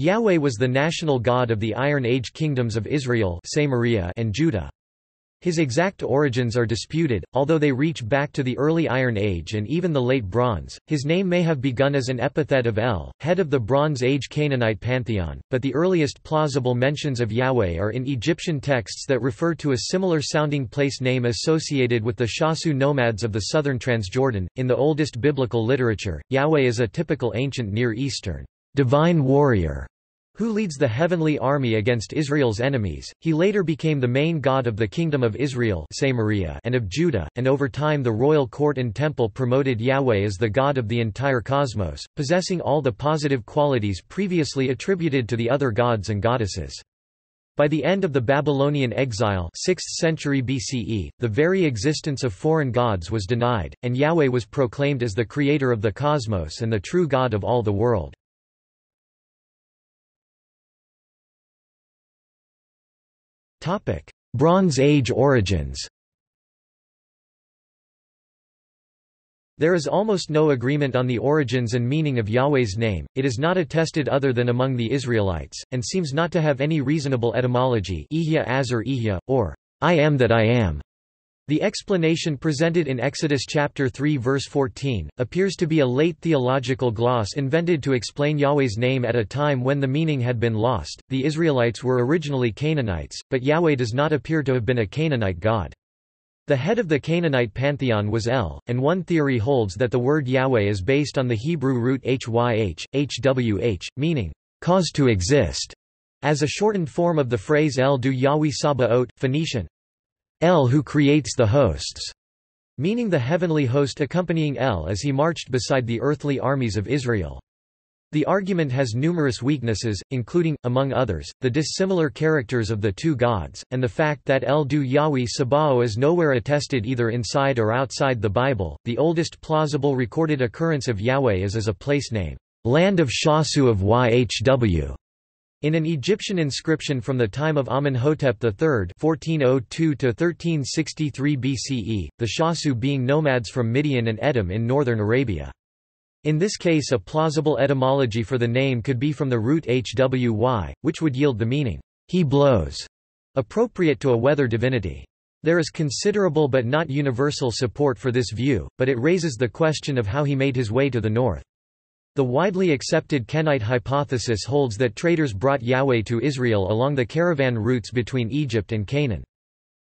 Yahweh was the national god of the Iron Age kingdoms of Israel and Judah. His exact origins are disputed, although they reach back to the early Iron Age and even the Late Bronze. His name may have begun as an epithet of El, head of the Bronze Age Canaanite pantheon, but the earliest plausible mentions of Yahweh are in Egyptian texts that refer to a similar sounding place name associated with the Shasu nomads of the southern Transjordan. In the oldest biblical literature, Yahweh is a typical ancient Near Eastern divine warrior who leads the heavenly army against Israel's enemies. He later became the main god of the kingdom of Israel and of Judah, and over time the royal court and temple promoted Yahweh as the god of the entire cosmos, possessing all the positive qualities previously attributed to the other gods and goddesses. By the end of the Babylonian exile 6th century BCE, the very existence of foreign gods was denied, and Yahweh was proclaimed as the creator of the cosmos and the true God of all the world. Bronze Age origins. There is almost no agreement on the origins and meaning of Yahweh's name, it is not attested other than among the Israelites, and seems not to have any reasonable etymology or I am that I am. The explanation presented in Exodus chapter 3 verse 14, appears to be a late theological gloss invented to explain Yahweh's name at a time when the meaning had been lost. The Israelites were originally Canaanites, but Yahweh does not appear to have been a Canaanite god. The head of the Canaanite pantheon was El, and one theory holds that the word Yahweh is based on the Hebrew root hyh, hwh, meaning, cause to exist, as a shortened form of the phrase El du Yahweh Sabaoth, Phoenician, El who creates the hosts, meaning the heavenly host accompanying El as he marched beside the earthly armies of Israel. The argument has numerous weaknesses, including, among others, the dissimilar characters of the two gods, and the fact that El du Yahweh Sabaoth is nowhere attested either inside or outside the Bible. The oldest plausible recorded occurrence of Yahweh is as a place name, land of Shasu of YHW, in an Egyptian inscription from the time of Amenhotep III (1402–1363 BCE), the Shasu being nomads from Midian and Edom in northern Arabia. In this case a plausible etymology for the name could be from the root hwy, which would yield the meaning, he blows, appropriate to a weather divinity. There is considerable but not universal support for this view, but it raises the question of how he made his way to the north. The widely accepted Kenite hypothesis holds that traders brought Yahweh to Israel along the caravan routes between Egypt and Canaan.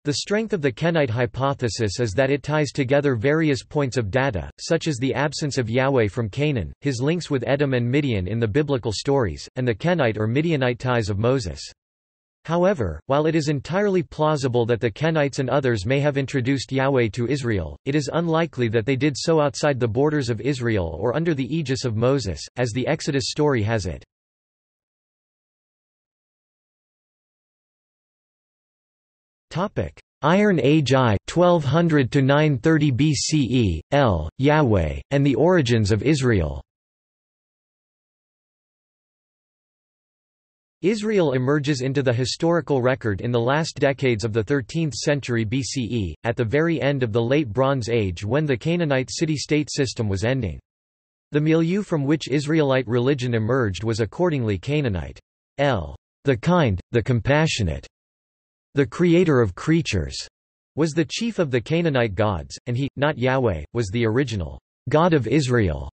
The strength of the Kenite hypothesis is that it ties together various points of data, such as the absence of Yahweh from Canaan, his links with Edom and Midian in the biblical stories, and the Kenite or Midianite ties of Moses. However, while it is entirely plausible that the Kenites and others may have introduced Yahweh to Israel, it is unlikely that they did so outside the borders of Israel or under the aegis of Moses, as the Exodus story has it. Iron Age I 1200 to 930 BCE, El, Yahweh, and the origins of Israel Israel emerges into the historical record in the last decades of the 13th century BCE, at the very end of the Late Bronze Age when the Canaanite city-state system was ending. The milieu from which Israelite religion emerged was accordingly Canaanite. El, the kind, the compassionate, the creator of creatures, was the chief of the Canaanite gods, and he, not Yahweh, was the original God of Israel.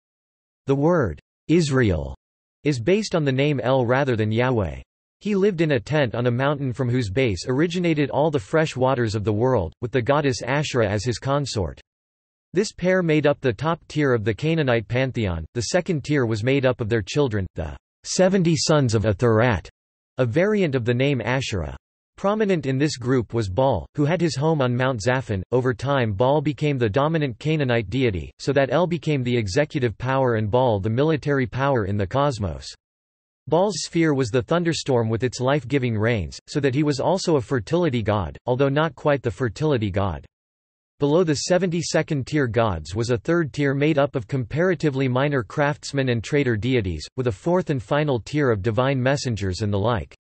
The word, Israel, is based on the name El rather than Yahweh. He lived in a tent on a mountain from whose base originated all the fresh waters of the world, with the goddess Asherah as his consort. This pair made up the top tier of the Canaanite pantheon, the second tier was made up of their children, the seventy sons of Athirat, a variant of the name Asherah. Prominent in this group was Baal, who had his home on Mount Zaphon. Over time, Baal became the dominant Canaanite deity, so that El became the executive power and Baal the military power in the cosmos. Baal's sphere was the thunderstorm with its life-giving rains, so that he was also a fertility god, although not quite the fertility god. Below the 72nd tier gods was a third tier made up of comparatively minor craftsmen and trader deities, with a fourth and final tier of divine messengers and the like.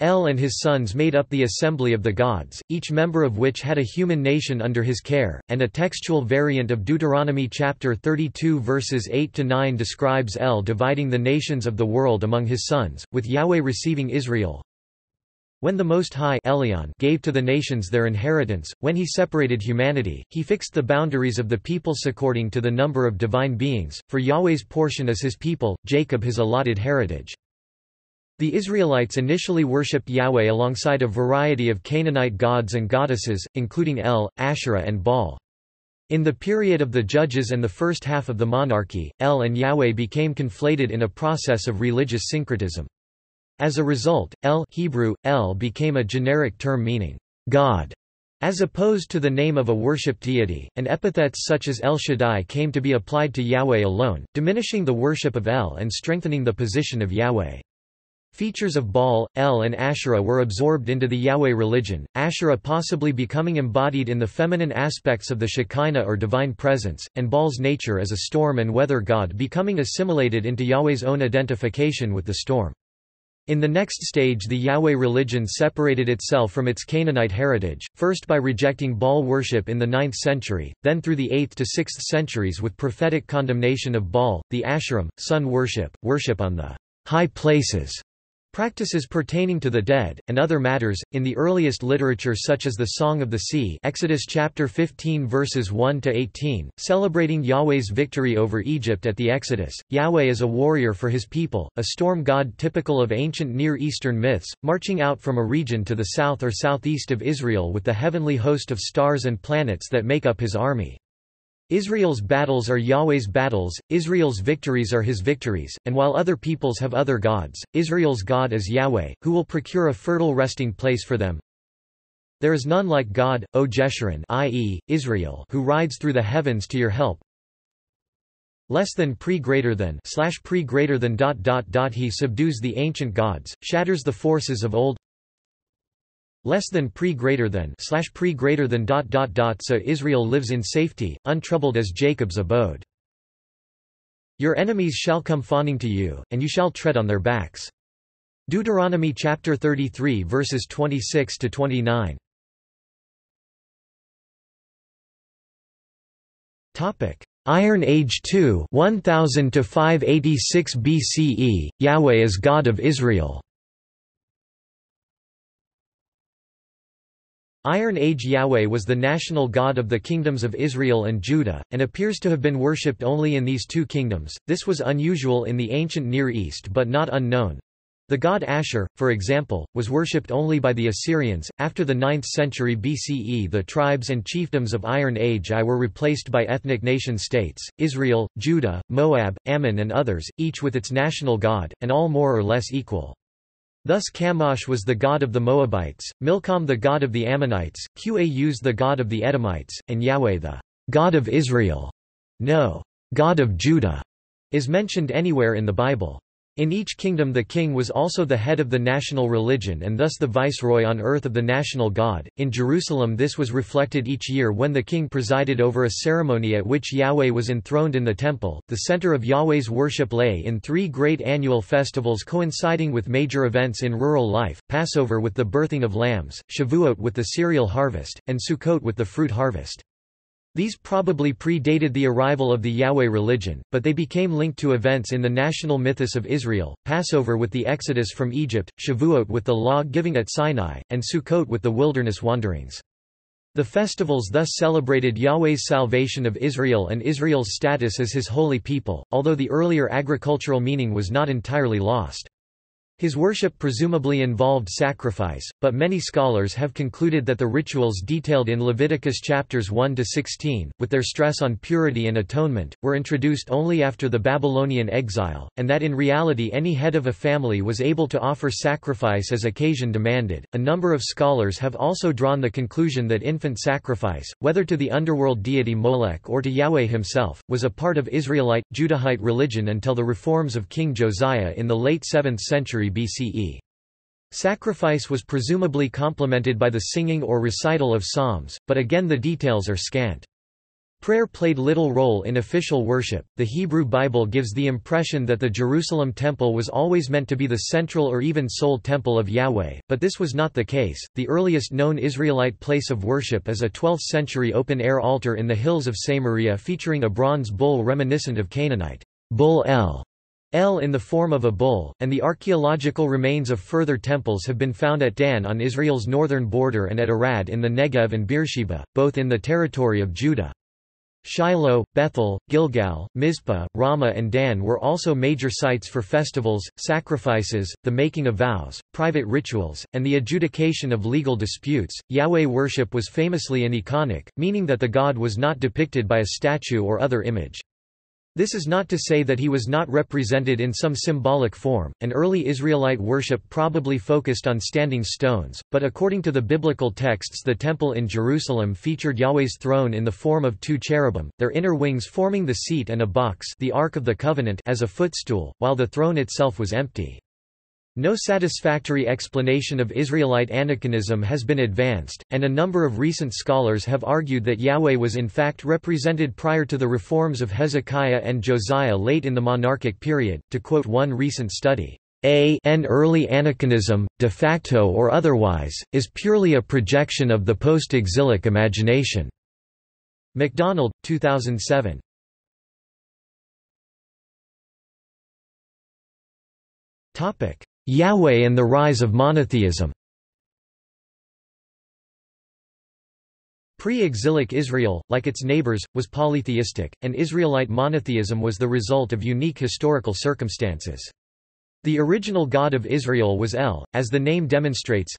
El and his sons made up the assembly of the gods, each member of which had a human nation under his care, and a textual variant of Deuteronomy chapter 32 verses 8–9 describes El dividing the nations of the world among his sons, with Yahweh receiving Israel. When the Most High Elyon gave to the nations their inheritance, when he separated humanity, he fixed the boundaries of the peoples according to the number of divine beings, for Yahweh's portion is his people, Jacob his allotted heritage. The Israelites initially worshipped Yahweh alongside a variety of Canaanite gods and goddesses, including El, Asherah and Baal. In the period of the Judges and the first half of the monarchy, El and Yahweh became conflated in a process of religious syncretism. As a result, El Hebrew, El became a generic term meaning, God, as opposed to the name of a worshipped deity, and epithets such as El Shaddai came to be applied to Yahweh alone, diminishing the worship of El and strengthening the position of Yahweh. Features of Baal, El and Asherah were absorbed into the Yahweh religion, Asherah possibly becoming embodied in the feminine aspects of the Shekinah or divine presence, and Baal's nature as a storm and weather god becoming assimilated into Yahweh's own identification with the storm. In the next stage the Yahweh religion separated itself from its Canaanite heritage, first by rejecting Baal worship in the 9th century, then through the 8th to 6th centuries with prophetic condemnation of Baal, the Asherim, sun worship, worship on the high places, Practices pertaining to the dead, and other matters, in the earliest literature such as the Song of the Sea Exodus chapter 15 verses 1–18, celebrating Yahweh's victory over Egypt at the Exodus, Yahweh is a warrior for his people, a storm god typical of ancient Near Eastern myths, marching out from a region to the south or southeast of Israel with the heavenly host of stars and planets that make up his army. Israel's battles are Yahweh's battles, Israel's victories are his victories, and while other peoples have other gods, Israel's God is Yahweh, who will procure a fertile resting place for them. There is none like God, O Jeshurun i.e., Israel who rides through the heavens to your help. Less than pre greater than slash pre greater than dot dot dot he subdues the ancient gods, shatters the forces of old less than pre greater than slash pre greater than dot dot dot so Israel lives in safety, untroubled as Jacob's abode. Your enemies shall come fawning to you, and you shall tread on their backs. Deuteronomy chapter 33 verses 26 to 29. Topic: Iron Age 2 1000 to 586 BCE Yahweh is God of Israel. Iron Age Yahweh was the national god of the kingdoms of Israel and Judah, and appears to have been worshipped only in these two kingdoms. This was unusual in the ancient Near East but not unknown. The god Ashur, for example, was worshipped only by the Assyrians. After the 9th century BCE, the tribes and chiefdoms of Iron Age I were replaced by ethnic nation states Israel, Judah, Moab, Ammon, and others, each with its national god, and all more or less equal. Thus Chemosh was the god of the Moabites, Milcom the god of the Ammonites, Qaus the god of the Edomites, and Yahweh the God of Israel. No, God of Judah, is mentioned anywhere in the Bible. In each kingdom the king was also the head of the national religion and thus the viceroy on earth of the national god. In Jerusalem this was reflected each year when the king presided over a ceremony at which Yahweh was enthroned in the temple. The center of Yahweh's worship lay in three great annual festivals coinciding with major events in rural life, Passover with the birthing of lambs, Shavuot with the cereal harvest, and Sukkot with the fruit harvest. These probably predated the arrival of the Yahweh religion, but they became linked to events in the national mythos of Israel, Passover with the exodus from Egypt, Shavuot with the law-giving at Sinai, and Sukkot with the wilderness wanderings. The festivals thus celebrated Yahweh's salvation of Israel and Israel's status as his holy people, although the earlier agricultural meaning was not entirely lost. His worship presumably involved sacrifice, but many scholars have concluded that the rituals detailed in Leviticus chapters 1 to 16, with their stress on purity and atonement, were introduced only after the Babylonian exile, and that in reality any head of a family was able to offer sacrifice as occasion demanded. A number of scholars have also drawn the conclusion that infant sacrifice, whether to the underworld deity Molech or to Yahweh himself, was a part of Israelite, Judahite religion until the reforms of King Josiah in the late 7th century BCE. Sacrifice was presumably complemented by the singing or recital of psalms, but again the details are scant. Prayer played little role in official worship. The Hebrew Bible gives the impression that the Jerusalem temple was always meant to be the central or even sole temple of Yahweh, but this was not the case. The earliest known Israelite place of worship is a 12th century open air altar in the hills of Samaria featuring a bronze bull reminiscent of Canaanite bull El. El in the form of a bull, and the archaeological remains of further temples have been found at Dan on Israel's northern border and at Arad in the Negev and Beersheba, both in the territory of Judah. Shiloh, Bethel, Gilgal, Mizpah, Ramah and Dan were also major sites for festivals, sacrifices, the making of vows, private rituals, and the adjudication of legal disputes. Yahweh worship was famously aniconic, meaning that the god was not depicted by a statue or other image. This is not to say that he was not represented in some symbolic form, and early Israelite worship probably focused on standing stones, but according to the biblical texts the temple in Jerusalem featured Yahweh's throne in the form of two cherubim, their inner wings forming the seat and a box the Ark of the Covenant as a footstool, while the throne itself was empty. No satisfactory explanation of Israelite aniconism has been advanced, and a number of recent scholars have argued that Yahweh was in fact represented prior to the reforms of Hezekiah and Josiah late in the monarchic period. To quote one recent study, a a n early aniconism, de facto or otherwise, is purely a projection of the post-exilic imagination. MacDonald, 2007. Topic: Yahweh and the rise of monotheism Pre-exilic Israel, like its neighbors, was polytheistic, and Israelite monotheism was the result of unique historical circumstances. The original God of Israel was El, as the name demonstrates.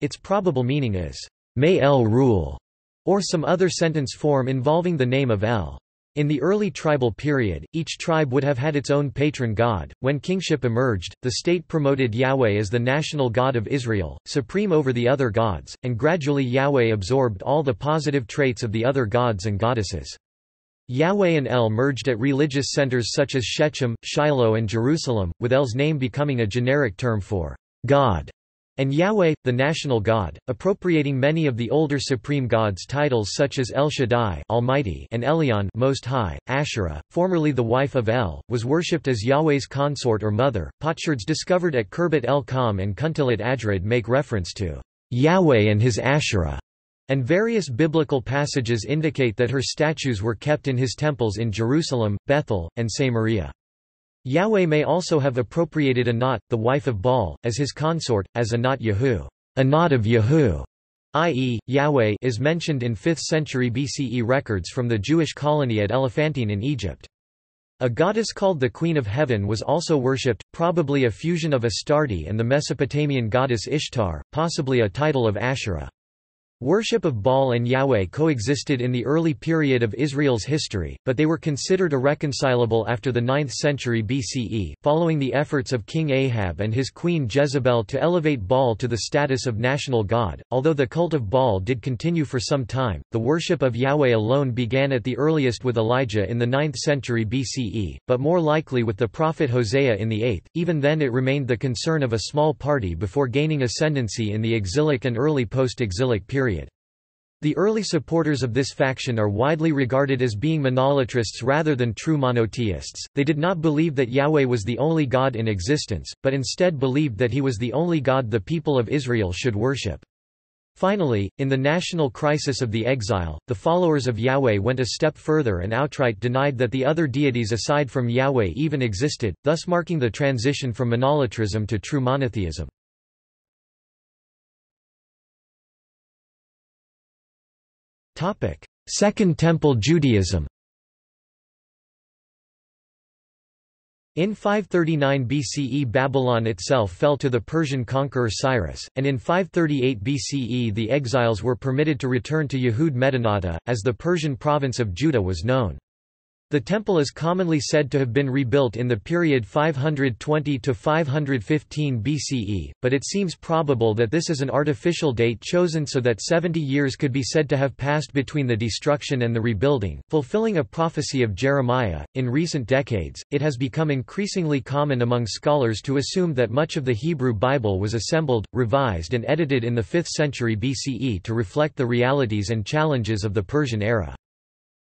Its probable meaning is, "'May El rule' or some other sentence form involving the name of El. In the early tribal period, each tribe would have had its own patron god. When kingship emerged, the state promoted Yahweh as the national god of Israel, supreme over the other gods, and gradually Yahweh absorbed all the positive traits of the other gods and goddesses. Yahweh and El merged at religious centers such as Shechem, Shiloh and Jerusalem, with El's name becoming a generic term for God and Yahweh, the national god, appropriating many of the older supreme gods' titles such as El Shaddai Almighty and Elyon Most High. Asherah, formerly the wife of El, was worshipped as Yahweh's consort or mother. Potsherds discovered at Khirbet el Qom and Kuntillet Ajrud make reference to Yahweh and his Asherah, and various biblical passages indicate that her statues were kept in his temples in Jerusalem, Bethel, and Samaria. Yahweh may also have appropriated Anat, the wife of Baal, as his consort, as Anat Yahu, Anat of Yahu, i.e., Yahweh is mentioned in 5th century BCE records from the Jewish colony at Elephantine in Egypt. A goddess called the Queen of Heaven was also worshipped, probably a fusion of Astarte and the Mesopotamian goddess Ishtar, possibly a title of Asherah. Worship of Baal and Yahweh coexisted in the early period of Israel's history, but they were considered irreconcilable after the 9th century BCE, following the efforts of King Ahab and his queen Jezebel to elevate Baal to the status of national god. Although the cult of Baal did continue for some time, the worship of Yahweh alone began at the earliest with Elijah in the 9th century BCE, but more likely with the prophet Hosea in the 8th. Even then it remained the concern of a small party before gaining ascendancy in the exilic and early post-exilic period period. The early supporters of this faction are widely regarded as being monolatrists rather than true monotheists. They did not believe that Yahweh was the only God in existence, but instead believed that he was the only God the people of Israel should worship. Finally, in the national crisis of the exile, the followers of Yahweh went a step further and outright denied that the other deities aside from Yahweh even existed, thus marking the transition from monolatrism to true monotheism. Second Temple Judaism In 539 BCE Babylon itself fell to the Persian conqueror Cyrus, and in 538 BCE the exiles were permitted to return to Yehud Medinata, as the Persian province of Judah was known. The temple is commonly said to have been rebuilt in the period 520 to 515 BCE, but it seems probable that this is an artificial date chosen so that 70 years could be said to have passed between the destruction and the rebuilding, fulfilling a prophecy of Jeremiah. In recent decades, it has become increasingly common among scholars to assume that much of the Hebrew Bible was assembled, revised, and edited in the 5th century BCE to reflect the realities and challenges of the Persian era.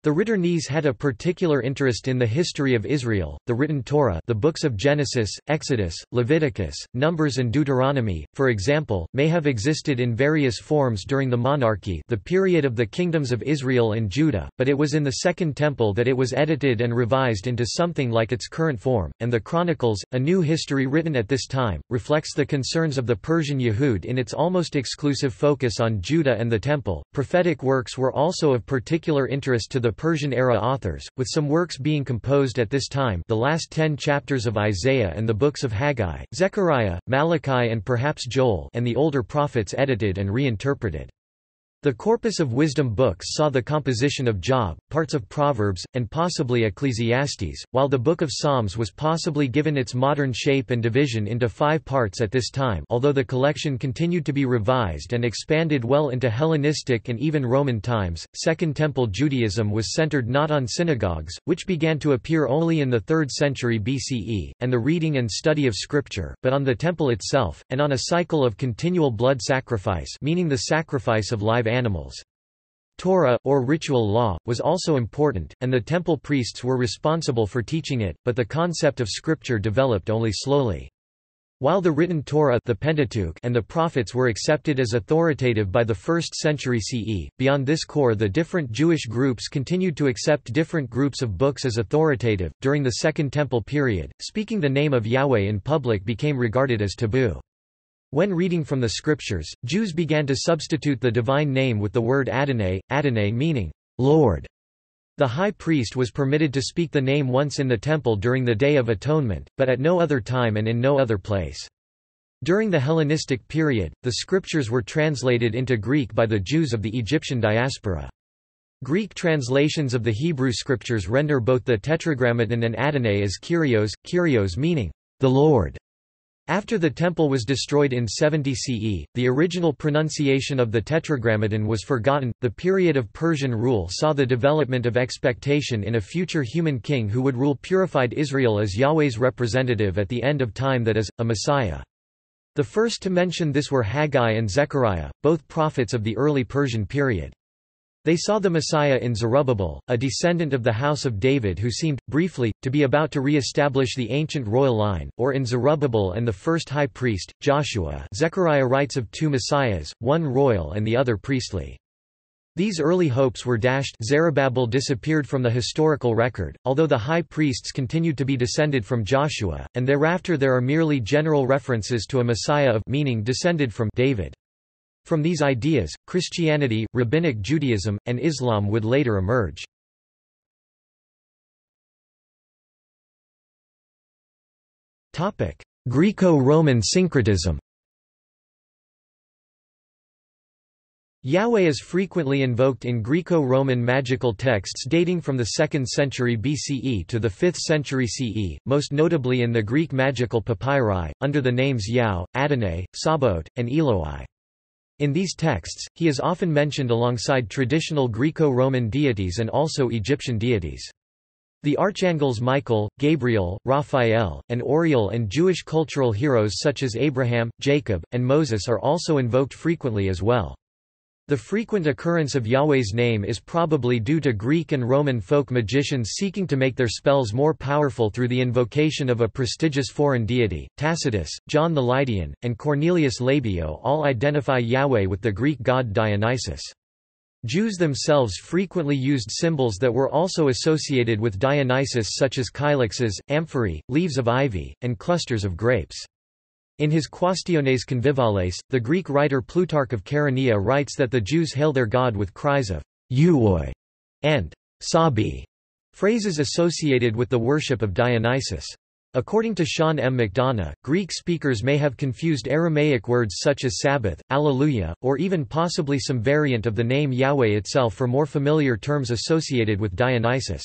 The Ritternes had a particular interest in the history of Israel, the written Torah the books of Genesis, Exodus, Leviticus, Numbers and Deuteronomy, for example, may have existed in various forms during the monarchy the period of the kingdoms of Israel and Judah, but it was in the Second Temple that it was edited and revised into something like its current form, and the Chronicles, a new history written at this time, reflects the concerns of the Persian Yehud in its almost exclusive focus on Judah and the Temple. Prophetic works were also of particular interest to the Persian-era authors, with some works being composed at this time the last ten chapters of Isaiah and the books of Haggai, Zechariah, Malachi and perhaps Joel and the older prophets edited and reinterpreted. The corpus of wisdom books saw the composition of Job, parts of Proverbs, and possibly Ecclesiastes, while the Book of Psalms was possibly given its modern shape and division into five parts at this time although the collection continued to be revised and expanded well into Hellenistic and even Roman times. Second Temple Judaism was centered not on synagogues, which began to appear only in the 3rd century BCE, and the reading and study of Scripture, but on the temple itself, and on a cycle of continual blood sacrifice meaning the sacrifice of live animals. Torah, or ritual law, was also important, and the temple priests were responsible for teaching it, but the concept of scripture developed only slowly. While the written Torah the Pentateuch and the prophets were accepted as authoritative by the 1st century CE, beyond this core the different Jewish groups continued to accept different groups of books as authoritative. During the Second Temple period, speaking the name of Yahweh in public became regarded as taboo. When reading from the scriptures, Jews began to substitute the divine name with the word Adonai, Adonai meaning, Lord. The high priest was permitted to speak the name once in the temple during the Day of Atonement, but at no other time and in no other place. During the Hellenistic period, the scriptures were translated into Greek by the Jews of the Egyptian diaspora. Greek translations of the Hebrew scriptures render both the Tetragrammaton and Adonai as Kyrios, Kyrios meaning, the Lord. After the temple was destroyed in 70 CE, the original pronunciation of the Tetragrammaton was forgotten. The period of Persian rule saw the development of expectation in a future human king who would rule purified Israel as Yahweh's representative at the end of time that is, a Messiah. The first to mention this were Haggai and Zechariah, both prophets of the early Persian period. They saw the Messiah in Zerubbabel, a descendant of the house of David who seemed, briefly, to be about to re-establish the ancient royal line, or in Zerubbabel and the first high priest, Joshua Zechariah writes of two messiahs, one royal and the other priestly. These early hopes were dashed Zerubbabel disappeared from the historical record, although the high priests continued to be descended from Joshua, and thereafter there are merely general references to a Messiah of meaning descended from David. From these ideas, Christianity, Rabbinic Judaism, and Islam would later emerge. Greco-Roman syncretism Yahweh is frequently invoked in Greco-Roman magical texts dating from the 2nd century BCE to the 5th century CE, most notably in the Greek magical papyri, under the names Yao, Adonai, Sabaoth, and Eloi. In these texts, he is often mentioned alongside traditional Greco-Roman deities and also Egyptian deities. The archangels Michael, Gabriel, Raphael, and Uriel and Jewish cultural heroes such as Abraham, Jacob, and Moses are also invoked frequently as well. The frequent occurrence of Yahweh's name is probably due to Greek and Roman folk magicians seeking to make their spells more powerful through the invocation of a prestigious foreign deity. Tacitus, John the Lydian, and Cornelius Labeo all identify Yahweh with the Greek god Dionysus. Jews themselves frequently used symbols that were also associated with Dionysus such as kylixes, amphorae, leaves of ivy, and clusters of grapes. In his Quaestiones Convivales, the Greek writer Plutarch of Chaeronea writes that the Jews hail their god with cries of euoi and sabi, phrases associated with the worship of Dionysus. According to Sean M. McDonough, Greek speakers may have confused Aramaic words such as Sabbath, Alleluia, or even possibly some variant of the name Yahweh itself for more familiar terms associated with Dionysus.